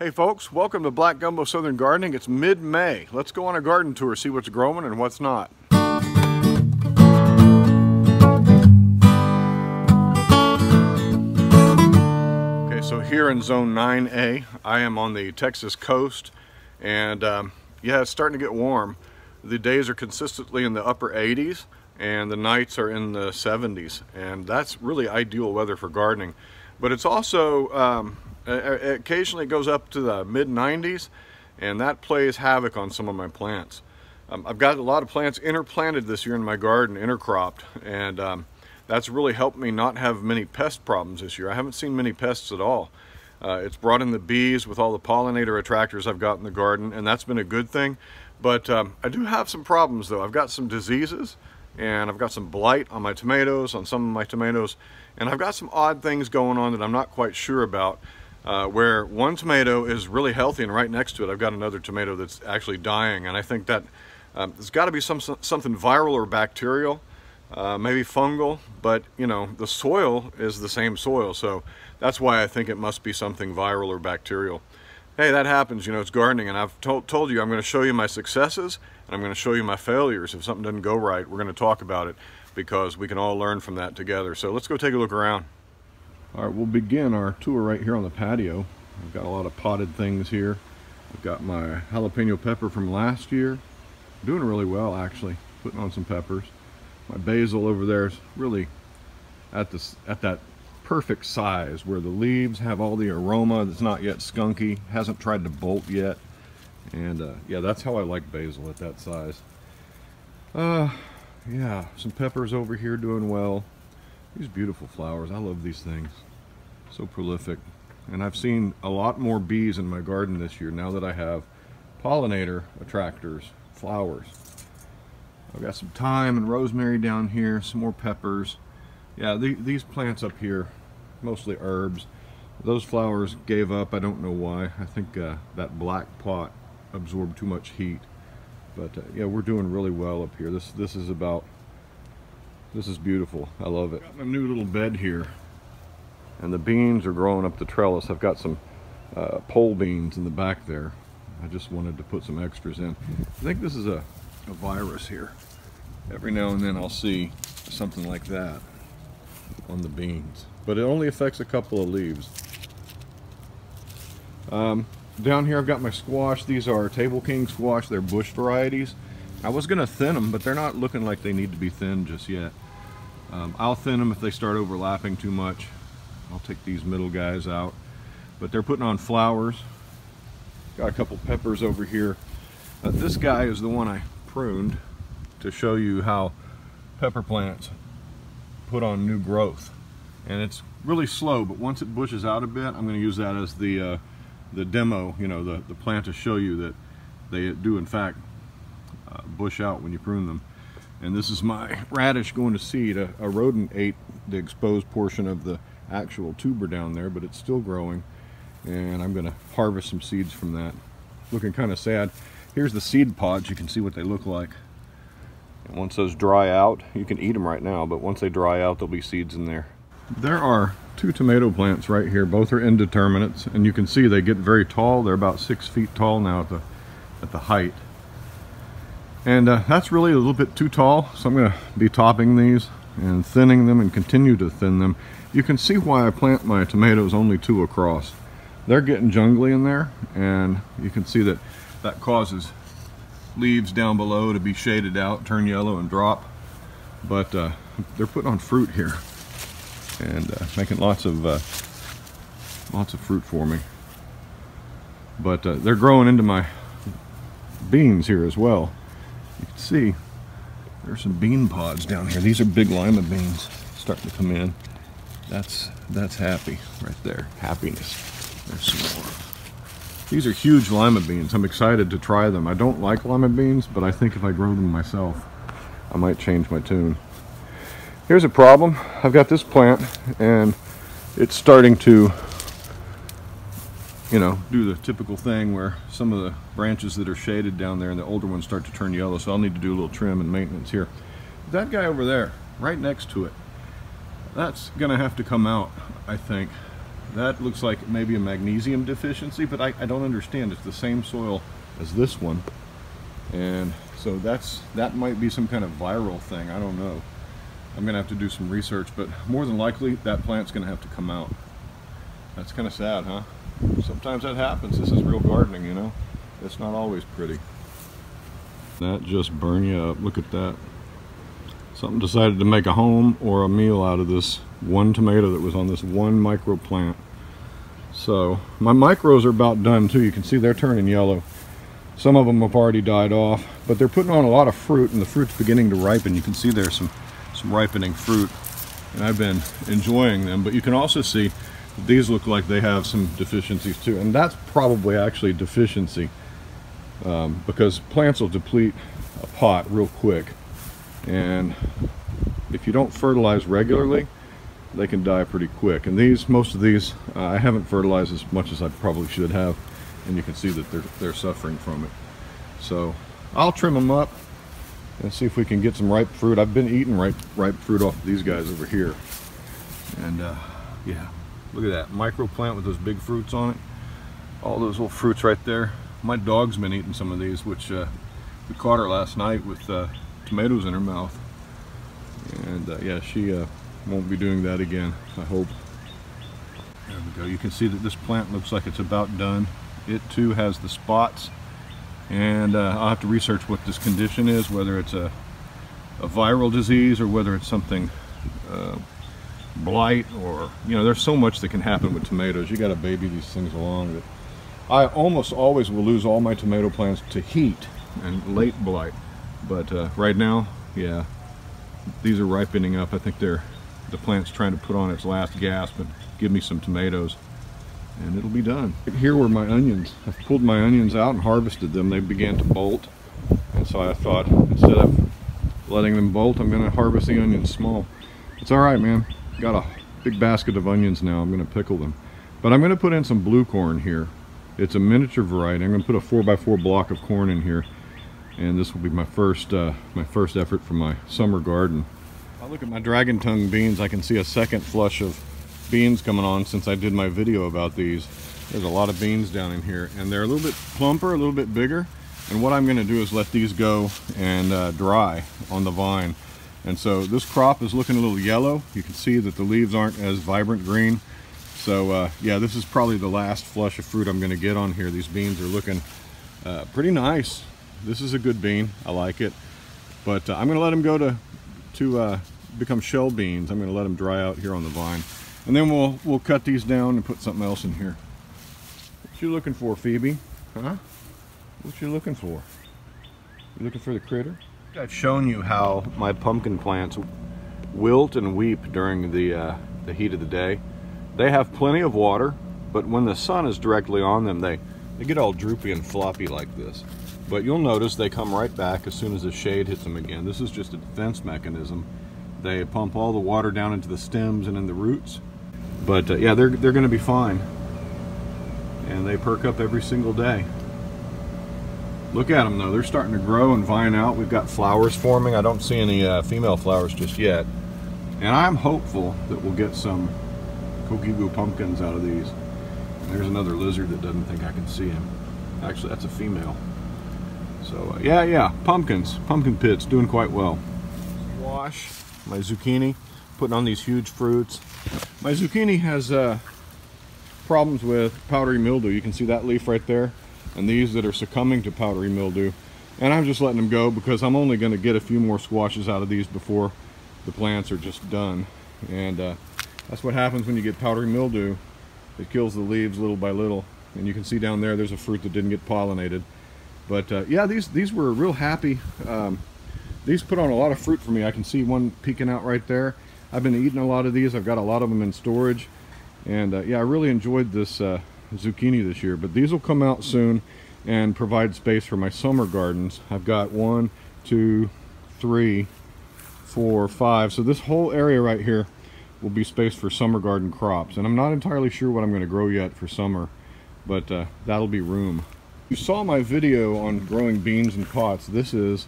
Hey folks, welcome to Black Gumbo Southern Gardening. It's mid-May. Let's go on a garden tour, see what's growing and what's not. Okay, so here in zone 9A, I am on the Texas coast and um, yeah, it's starting to get warm. The days are consistently in the upper 80s and the nights are in the 70s and that's really ideal weather for gardening. But it's also um, occasionally it goes up to the mid 90s and that plays havoc on some of my plants. Um, I've got a lot of plants interplanted this year in my garden, intercropped, and um, that's really helped me not have many pest problems this year. I haven't seen many pests at all. Uh, it's brought in the bees with all the pollinator attractors I've got in the garden, and that's been a good thing. But um, I do have some problems though. I've got some diseases, and I've got some blight on my tomatoes, on some of my tomatoes, and I've got some odd things going on that I'm not quite sure about uh, where one tomato is really healthy and right next to it I've got another tomato that's actually dying. And I think that um, there's got to be some something viral or bacterial uh, maybe fungal but you know the soil is the same soil. So that's why I think it must be something viral or bacterial. Hey that happens you know it's gardening. And I've told, told you I'm going to show you my successes and I'm going to show you my failures. If something doesn't go right we're going to talk about it because we can all learn from that together. So let's go take a look around all right, we'll begin our tour right here on the patio. I've got a lot of potted things here. I've got my jalapeno pepper from last year. Doing really well, actually. Putting on some peppers. My basil over there is really at this at that perfect size where the leaves have all the aroma that's not yet skunky, hasn't tried to bolt yet. And uh, yeah, that's how I like basil at that size. Uh, yeah, some peppers over here doing well. These beautiful flowers. I love these things. So prolific. And I've seen a lot more bees in my garden this year now that I have pollinator attractors, flowers. I've got some thyme and rosemary down here, some more peppers. Yeah, the, these plants up here, mostly herbs. Those flowers gave up, I don't know why. I think uh, that black pot absorbed too much heat. But uh, yeah, we're doing really well up here. This, this is about this is beautiful. I love it. Got my new little bed here. And the beans are growing up the trellis. I've got some uh, pole beans in the back there. I just wanted to put some extras in. I think this is a, a virus here. Every now and then I'll see something like that on the beans. But it only affects a couple of leaves. Um, down here I've got my squash. These are Table King squash. They're bush varieties. I was going to thin them, but they're not looking like they need to be thinned just yet. Um, I'll thin them if they start overlapping too much. I'll take these middle guys out. But they're putting on flowers. Got a couple peppers over here. Uh, this guy is the one I pruned to show you how pepper plants put on new growth. And it's really slow, but once it bushes out a bit, I'm going to use that as the uh, the demo, you know, the, the plant to show you that they do in fact bush out when you prune them. And this is my radish going to seed. A, a, rodent ate the exposed portion of the actual tuber down there, but it's still growing. And I'm going to harvest some seeds from that. Looking kind of sad. Here's the seed pods. You can see what they look like. And once those dry out, you can eat them right now, but once they dry out, there'll be seeds in there. There are two tomato plants right here. Both are indeterminates, and you can see they get very tall. They're about six feet tall now at the, at the height. And uh, that's really a little bit too tall, so I'm going to be topping these and thinning them and continue to thin them. You can see why I plant my tomatoes only two across. They're getting jungly in there, and you can see that that causes leaves down below to be shaded out, turn yellow, and drop. But uh, they're putting on fruit here and uh, making lots of uh, lots of fruit for me. But uh, they're growing into my beans here as well. You can see there's some bean pods down here. These are big lima beans starting to come in. That's that's happy right there. Happiness. There's some more. These are huge lima beans. I'm excited to try them. I don't like lima beans, but I think if I grow them myself, I might change my tune. Here's a problem. I've got this plant and it's starting to you know, do the typical thing where some of the branches that are shaded down there and the older ones start to turn yellow. So I'll need to do a little trim and maintenance here. That guy over there, right next to it, that's going to have to come out, I think. that looks like maybe a magnesium deficiency, but I, I don't understand. It's the same soil as this one. And so that's that might be some kind of viral thing. I don't know. I'm gonna have to do some research, but more than likely that plant's gonna have to come out. That's kind of sad, huh? Sometimes that happens. This is real gardening, you know? It's not always pretty. That just burned you up. Look at that. Something decided to make a home or a meal out of this one tomato that was on this one micro plant. So my micros are about done too. You can see they're turning yellow. Some of them have already died off, but they're putting on a lot of fruit and the fruit's beginning to ripen. You can see there's some, some ripening fruit and I've been enjoying them. But you can also see these look like they have some deficiencies too. And that's probably actually deficiency um, because plants will deplete a pot real quick. And if you don't fertilize regularly, they can die pretty quick. And these, most of these, uh, I haven't fertilized as much as I probably should have. And you can see that they're, they're suffering from it. So I'll trim them up and see if we can get some ripe fruit. I've been eating ripe, ripe fruit off of these guys over here. And uh, yeah, look at that micro plant with those big fruits on it. All those little fruits right there. My dog's been eating some of these, which uh, we caught her last night with uh, tomatoes in her mouth. And uh, yeah, she uh, won't be doing that again, I hope. There we go. You can see that this plant looks like it's about done. It too has the spots. And uh, I'll have to research what this condition is, whether it's a, a viral disease or whether it's something uh, blight or, you know, there's so much that can happen with tomatoes. You got to baby these things along. That I almost always will lose all my tomato plants to heat and late blight. But uh, right now, yeah, these are ripening up. I think they're the plant's trying to put on its last gasp and give me some tomatoes and it'll be done. Here were my onions. I pulled my onions out and harvested them. They began to bolt and so I thought instead of letting them bolt I'm gonna harvest the onions small. It's all right man. Got a big basket of onions now. I'm gonna pickle them. But I'm gonna put in some blue corn here. It's a miniature variety. I'm gonna put a four by four block of corn in here and this will be my first uh, my first effort for my summer garden. I look at my dragon tongue beans, I can see a second flush of beans coming on since I did my video about these. There's a lot of beans down in here and they're a little bit plumper, a little bit bigger. And what I'm gonna do is let these go and uh, dry on the vine. And so this crop is looking a little yellow. You can see that the leaves aren't as vibrant green. So uh, yeah, this is probably the last flush of fruit I'm gonna get on here. These beans are looking uh, pretty nice. This is a good bean, I like it. But uh, I'm gonna let them go to to uh, become shell beans. I'm going to let them dry out here on the vine. And then we'll, we'll cut these down and put something else in here. What you looking for, Phoebe? Huh? What you looking for? You looking for the critter? I've shown you how my pumpkin plants wilt and weep during the, uh, the heat of the day. They have plenty of water, but when the sun is directly on them, they, they get all droopy and floppy like this. But you'll notice they come right back as soon as the shade hits them again. This is just a defense mechanism. They pump all the water down into the stems and in the roots. But uh, yeah, they're, they're gonna be fine. And they perk up every single day. Look at them though, they're starting to grow and vine out. We've got flowers forming. I don't see any uh, female flowers just yet. And I'm hopeful that we'll get some Kogiku pumpkins out of these. There's another lizard that doesn't think I can see him. Actually, that's a female. So uh, yeah, yeah, pumpkins, pumpkin pits, doing quite well. Wash my zucchini, putting on these huge fruits. My zucchini has uh, problems with powdery mildew. You can see that leaf right there, and these that are succumbing to powdery mildew. And I'm just letting them go because I'm only going to get a few more squashes out of these before the plants are just done. And uh, that's what happens when you get powdery mildew. It kills the leaves little by little. And you can see down there, there's a fruit that didn't get pollinated. But uh, yeah, these these were real happy. Um, these put on a lot of fruit for me. I can see one peeking out right there. I've been eating a lot of these. I've got a lot of them in storage. And uh, yeah, I really enjoyed this uh, zucchini this year. But these will come out soon and provide space for my summer gardens. I've got one, two, three, four, five. So this whole area right here will be space for summer garden crops. And I'm not entirely sure what I'm going to grow yet for summer, but uh, that'll be room. You saw my video on growing beans in pots. This is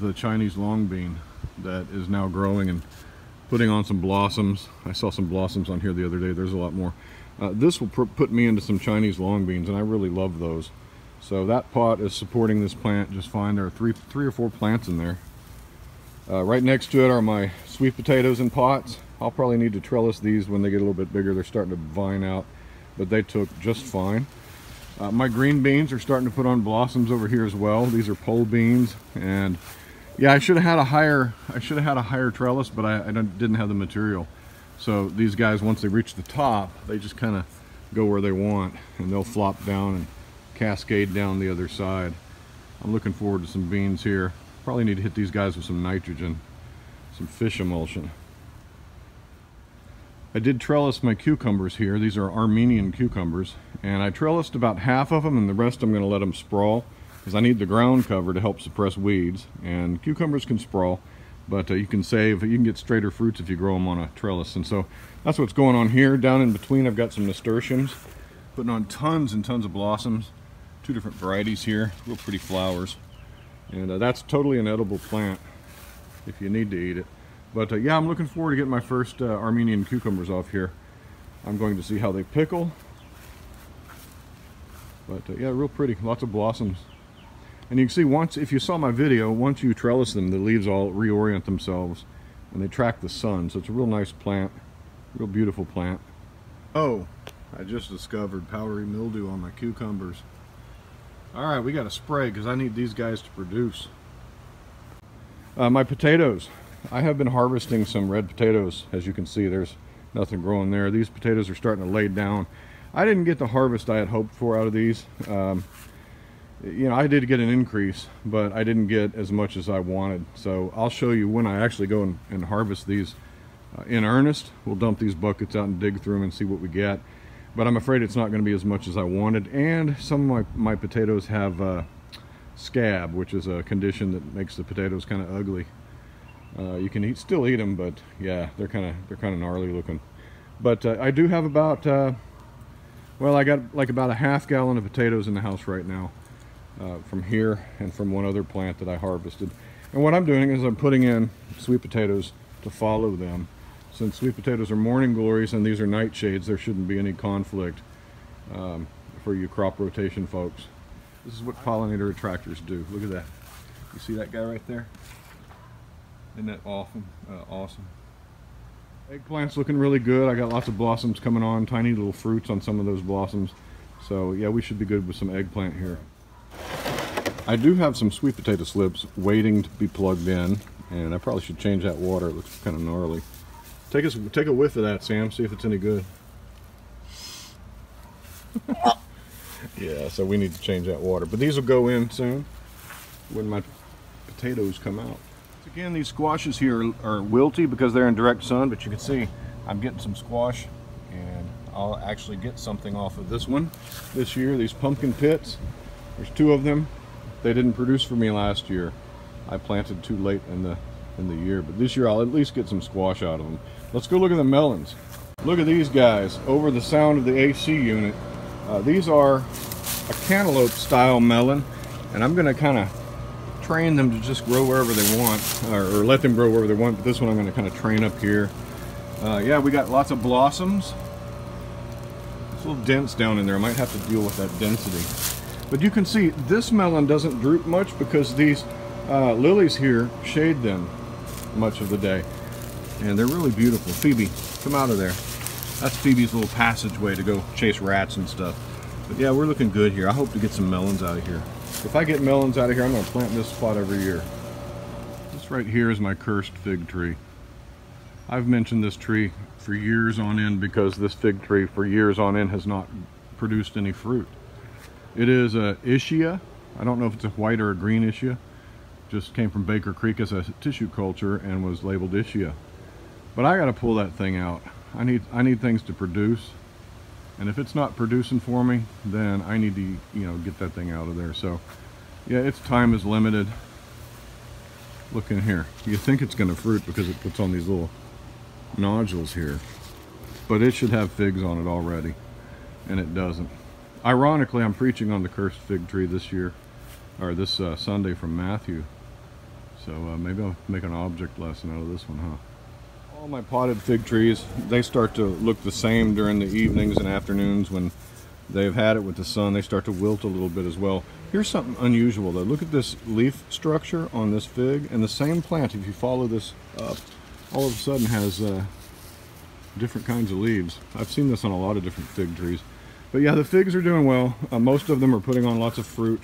the Chinese long bean that is now growing and putting on some blossoms. I saw some blossoms on here the other day. There's a lot more. Uh, this will put me into some Chinese long beans, and I really love those. So that pot is supporting this plant just fine. There are three, three or four plants in there. Uh, right next to it are my sweet potatoes in pots. I'll probably need to trellis these when they get a little bit bigger. They're starting to vine out, but they took just fine. Uh, my green beans are starting to put on blossoms over here as well. These are pole beans, and yeah, I should have had a higher, I should have had a higher trellis, but I, I didn't have the material. So these guys, once they reach the top, they just kind of go where they want, and they'll flop down and cascade down the other side. I'm looking forward to some beans here. Probably need to hit these guys with some nitrogen, some fish emulsion. I did trellis my cucumbers here. These are Armenian cucumbers. And I trellised about half of them and the rest I'm going to let them sprawl because I need the ground cover to help suppress weeds. And cucumbers can sprawl, but uh, you can save, you can get straighter fruits if you grow them on a trellis. And so that's what's going on here. Down in between I've got some nasturtiums, putting on tons and tons of blossoms. Two different varieties here, real pretty flowers. And uh, that's totally an edible plant if you need to eat it. But uh, yeah, I'm looking forward to getting my first uh, Armenian cucumbers off here. I'm going to see how they pickle. But uh, yeah, real pretty, lots of blossoms. And you can see once, if you saw my video, once you trellis them, the leaves all reorient themselves and they track the sun. So it's a real nice plant, real beautiful plant. Oh, I just discovered powdery mildew on my cucumbers. All right, we got to spray because I need these guys to produce. Uh, my potatoes. I have been harvesting some red potatoes. As you can see, there's nothing growing there. These potatoes are starting to lay down. I didn't get the harvest I had hoped for out of these. Um, you know, I did get an increase, but I didn't get as much as I wanted. So I'll show you when I actually go and, and harvest these uh, in earnest. We'll dump these buckets out and dig through them and see what we get. But I'm afraid it's not going to be as much as I wanted. And some of my, my potatoes have uh, scab, which is a condition that makes the potatoes kind of ugly. Uh, you can eat, still eat them, but yeah, they're kind of they're kind of gnarly looking. But uh, I do have about uh, well, I got like about a half gallon of potatoes in the house right now uh, from here and from one other plant that I harvested. And what I'm doing is I'm putting in sweet potatoes to follow them. Since sweet potatoes are morning glories and these are nightshades, there shouldn't be any conflict um, for you crop rotation folks. This is what pollinator attractors do. Look at that. You see that guy right there? Isn't that awesome? Uh, awesome. Eggplant's looking really good. I got lots of blossoms coming on, tiny little fruits on some of those blossoms. So yeah, we should be good with some eggplant here. I do have some sweet potato slips waiting to be plugged in, and I probably should change that water. It looks kind of gnarly. Take us, take a whiff of that, Sam. See if it's any good. yeah, so we need to change that water. But these will go in soon when my potatoes come out. Again, these squashes here are wilty because they're in direct sun, but you can see I'm getting some squash and I'll actually get something off of this one this year. These pumpkin pits, there's two of them. They didn't produce for me last year. I planted too late in the in the year, but this year I'll at least get some squash out of them. Let's go look at the melons. Look at these guys over the sound of the AC unit. Uh, these are a cantaloupe style melon, and I'm gonna kind of train them to just grow wherever they want, or, or let them grow wherever they want, but this one I'm going to kind of train up here. Uh, yeah, we got lots of blossoms. It's a little dense down in there. I might have to deal with that density. But you can see this melon doesn't droop much because these uh, lilies here shade them much of the day. And they're really beautiful. Phoebe, come out of there. That's Phoebe's little passageway to go chase rats and stuff. But yeah, we're looking good here. I hope to get some melons out of here. If I get melons out of here, I'm going to plant this spot every year. This right here is my cursed fig tree. I've mentioned this tree for years on end because this fig tree for years on end has not produced any fruit. It is a Ischia. I don't know if it's a white or a green Ischia. Just came from Baker Creek as a tissue culture and was labeled Ischia. But I got to pull that thing out. I need I need things to produce and if it's not producing for me then I need to you know get that thing out of there so yeah its time is limited look in here you think it's going to fruit because it puts on these little nodules here but it should have figs on it already and it doesn't ironically I'm preaching on the cursed fig tree this year or this uh, Sunday from Matthew so uh, maybe I'll make an object lesson out of this one huh All my potted fig trees, they start to look the same during the evenings and afternoons when they've had it with the sun. They start to wilt a little bit as well. Here's something unusual though. Look at this leaf structure on this fig and the same plant, if you follow this up, all of a sudden has uh, different kinds of leaves. I've seen this on a lot of different fig trees. But yeah, the figs are doing well. Uh, most of them are putting on lots of fruit.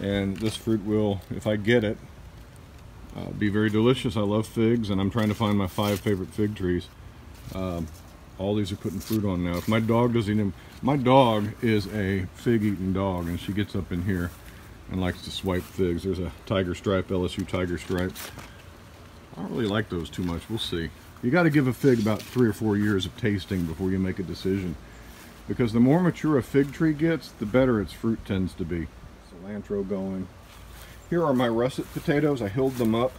And this fruit will, if I get it, uh, be very delicious. I love figs and I'm trying to find my five favorite fig trees. Um, all these are putting fruit on now. If my dog doesn't eat them, my dog is a fig eating dog and she gets up in here and likes to swipe figs. There's a tiger stripe, LSU tiger stripe. I don't really like those too much. We'll see. You got to give a fig about three or four years of tasting before you make a decision. Because the more mature a fig tree gets, the better its fruit tends to be. Cilantro going. Here are my russet potatoes. I hilled them up.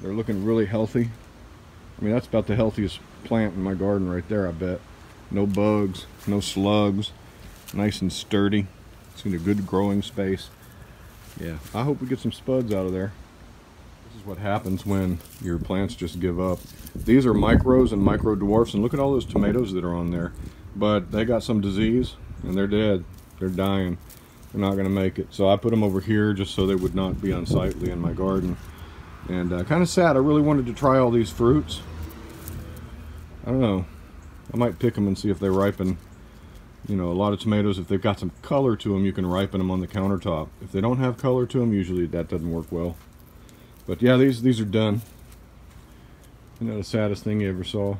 They're looking really healthy. I mean, that's about the healthiest plant in my garden right there, I bet. No bugs, no slugs, nice and sturdy. It's in a good growing space. Yeah, I hope we get some spuds out of there. This is what happens when your plants just give up. These are micros and micro dwarfs, and look at all those tomatoes that are on there. But they got some disease, and they're dead. They're dying. They're not going to make it. So I put them over here just so they would not be unsightly in my garden. And uh, kind of sad. I really wanted to try all these fruits. I don't know. I might pick them and see if they ripen. You know, a lot of tomatoes, if they've got some color to them, you can ripen them on the countertop. If they don't have color to them, usually that doesn't work well. But yeah, these these are done. Isn't that the saddest thing you ever saw?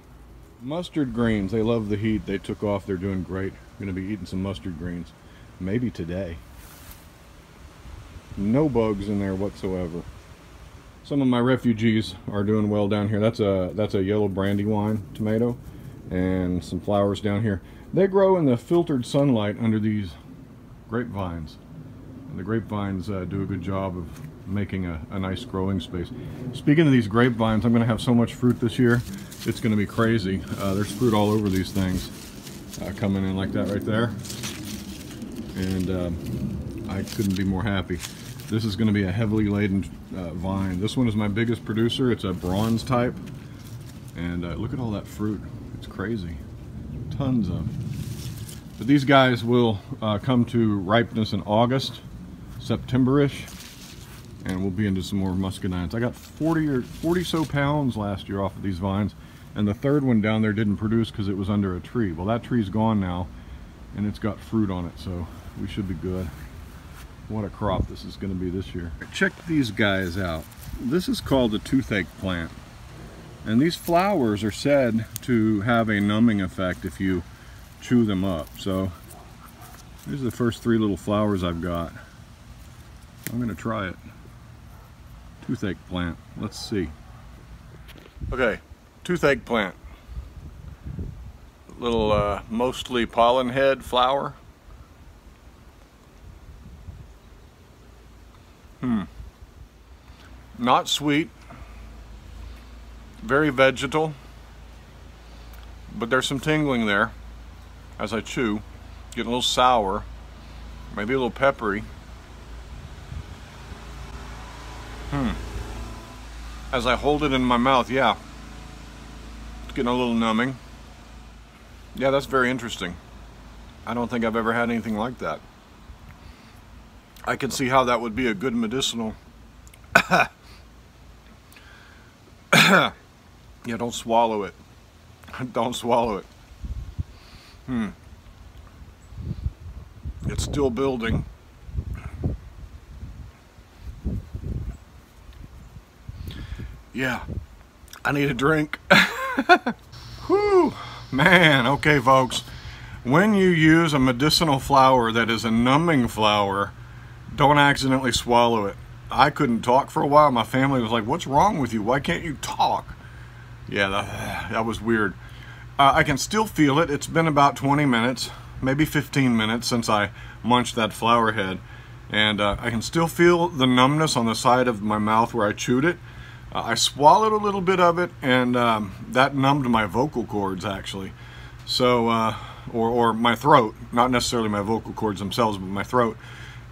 Mustard greens, they love the heat. They took off. They're doing great. To be eating some mustard greens. Maybe today. No bugs in there whatsoever. Some of my refugees are doing well down here. That's a that's a yellow brandywine tomato and some flowers down here. They grow in the filtered sunlight under these grapevines. And the grapevines uh, do a good job of making a, a, nice growing space. Speaking of these grapevines, I'm going to have so much fruit this year, it's going to be crazy. Uh, there's fruit all over these things uh, coming in like that right there. And um, I couldn't be more happy. This is going to be a heavily laden uh, vine. This one is my biggest producer. It's a bronze type. And uh, look at all that fruit. It's crazy. Tons of. But these guys will uh, come to ripeness in August, September-ish. And we'll be into some more muscadines. I got 40 or 40 so pounds last year off of these vines. And the third one down there didn't produce because it was under a tree. Well, that tree's gone now. And it's got fruit on it. So we should be good what a crop this is going to be this year. Check these guys out. This is called the toothache plant. And these flowers are said to have a numbing effect if you chew them up. So these are the first three little flowers I've got. I'm going to try it. Toothache plant. Let's see. Okay, toothache plant. Little uh, mostly pollen head flower. Hmm. Not sweet. Very vegetal. But there's some tingling there as I chew. Getting a little sour. Maybe a little peppery. Hmm. As I hold it in my mouth, yeah. It's getting a little numbing. Yeah, that's very interesting. I don't think I've ever had anything like that. I can see how that would be a good medicinal. yeah, don't swallow it. don't swallow it. Hmm. It's still building. Yeah, I need a drink. Whew, man, okay folks. When you use a medicinal flower that is a numbing flower, don't accidentally swallow it. I couldn't talk for a while. My family was like, what's wrong with you? Why can't you talk? Yeah, that, that was weird. Uh, I can still feel it. It's been about 20 minutes, maybe 15 minutes since I munched that flower head. And uh, I can still feel the numbness on the side of my mouth where I chewed it. Uh, I swallowed a little bit of it and um, that numbed my vocal cords actually. So, uh, or, or my throat, not necessarily my vocal cords themselves, but my throat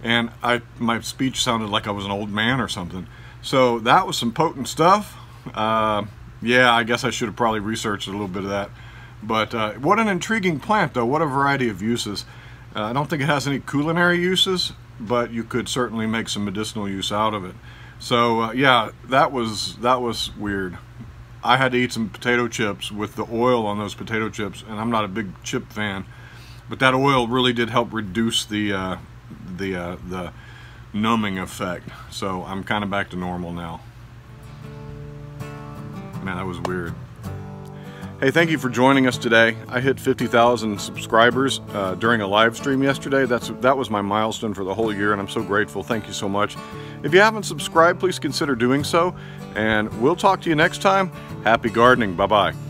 and I my speech sounded like I was an old man or something. So that was some potent stuff. Uh, Yeah, I guess I should have probably researched a little bit of that. But uh, what an intriguing plant, though. What a variety of uses. Uh, I don't think it has any culinary uses, but you could certainly make some medicinal use out of it. So uh, yeah, that was that was weird. I had to eat some potato chips with the oil on those potato chips, and I'm not a big chip fan, but that oil really did help reduce the uh, the uh, the numbing effect. So I'm kind of back to normal now. Man, that was weird. Hey, thank you for joining us today. I hit 50,000 subscribers uh, during a live stream yesterday. That's That was my milestone for the whole year, and I'm so grateful. Thank you so much. If you haven't subscribed, please consider doing so, and we'll talk to you next time. Happy gardening. Bye-bye.